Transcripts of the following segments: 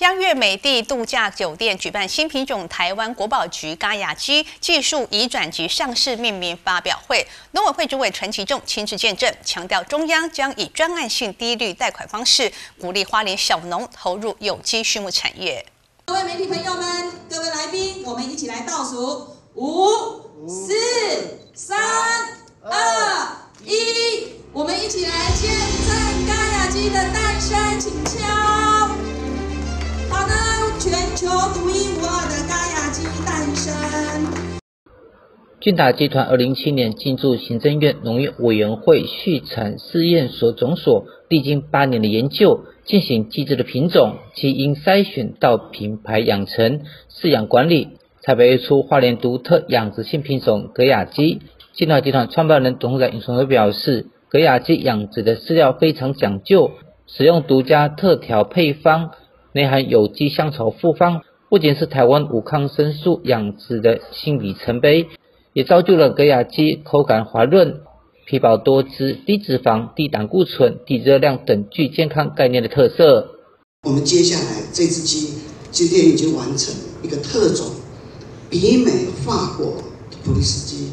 央悦美地度假酒店举办新品种台湾国宝局嘎雅鸡技术移转及上市命名发表会，农委会主委陈其仲亲自见证，强调中央将以专案性低率贷款方式，鼓励花莲小农投入有机畜牧产业。各位媒体朋友们，各位来宾，我们一起来倒数：五、四、三、二、一，我们一起来见证嘎雅鸡的诞生，请签。俊达集团二零一七年进驻行政院农业委员会畜产试验所总所，历经八年的研究，进行机制的品种、基因筛选到品牌养成、饲养管理，才培育出花莲独特养殖性品种格雅鸡。俊达集团创办人董事长尹松德表示，格雅鸡养殖的饲料非常讲究，使用独家特调配方。内含有机香草复方，不仅是台湾无抗生素养殖的新里程碑，也造就了格雅鸡口感滑润、皮薄多汁、低脂肪、低胆固醇、低热量等具健康概念的特色。我们接下来这只鸡今天已经完成一个特种，比美法国普利斯鸡。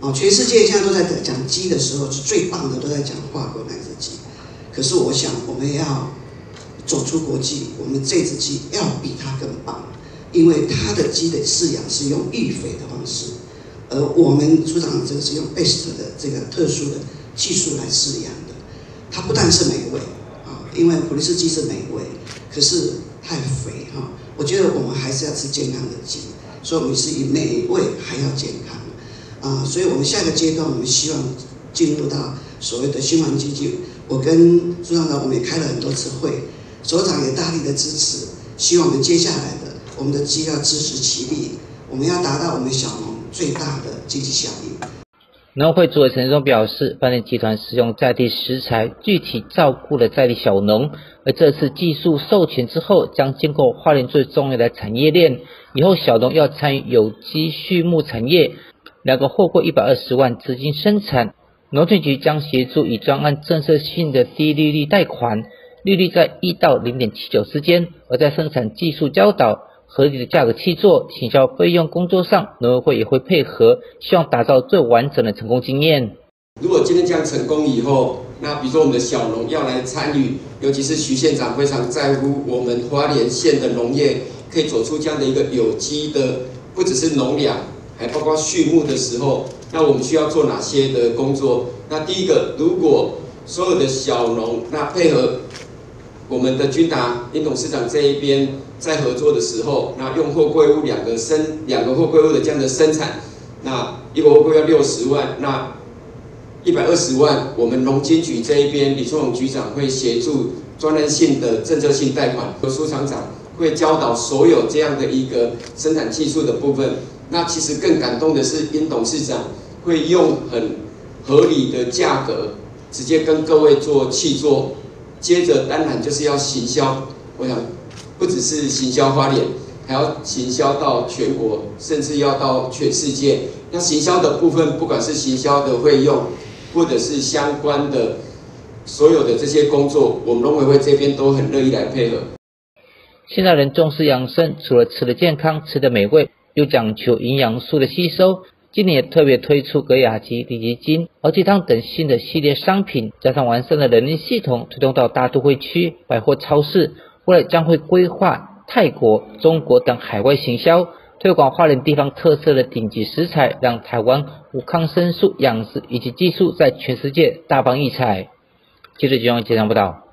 哦，全世界现在都在讲鸡的时候是最棒的，都在讲法国那只鸡。可是我想，我们要。走出国际，我们这只鸡要比它更棒，因为它的鸡的饲养是用育肥的方式，而我们组长这个是用 best 的这个特殊的技术来饲养的。它不但是美味啊，因为普利斯鸡是美味，可是太肥哈。我觉得我们还是要吃健康的鸡，所以我们是以美味还要健康啊。所以我们下一个阶段，我们希望进入到所谓的新环经济。我跟组长长我们也开了很多次会。所长也大力的支持，希望我们接下来的我们的鸡要自食其力，我们要达到我们小农最大的经济效益。农会主委陈忠表示，饭店集团使用在地食材，具体照顾了在地小农。而这次技术授权之后，将经过花莲最重要的产业链，以后小农要参与有机畜牧产业，两个货柜一百二十万资金生产，农政局将协助以专案政策性的低利率贷款。利率在一到零点七九之间，而在生产技术教导、合理的价格去做、行销费用工作上，农委会也会配合，希望打造最完整的成功经验。如果今天这样成功以后，那比如说我们的小农要来参与，尤其是徐县长非常在乎我们花莲县的农业可以走出这样的一个有机的，不只是农粮，还包括畜牧的时候，那我们需要做哪些的工作？那第一个，如果所有的小农那配合。我们的君达林董事长这一边在合作的时候，那用货柜物两个生两个货柜物的这样的生产，那一个货柜要六十万，那一百二十万，我们农经局这一边李春勇局长会协助专任性的政策性贷款，和苏厂长会教导所有这样的一个生产技术的部分。那其实更感动的是，殷董事长会用很合理的价格，直接跟各位做契作。接着当然就是要行销，我想不只是行销花莲，还要行销到全国，甚至要到全世界。那行销的部分，不管是行销的费用，或者是相关的所有的这些工作，我们农委会这边都很乐意来配合。现代人重视养生，除了吃的健康、吃的美味，又讲求营养素的吸收。今年也特别推出格雅吉、里吉金、熬鸡汤等新的系列商品，加上完善的人力系统，推动到大都会区百货超市。未来将会规划泰国、中国等海外行销，推广花莲地方特色的顶级食材，让台湾无抗生素养殖以及技术在全世界大放异彩。记者集中介绍报道。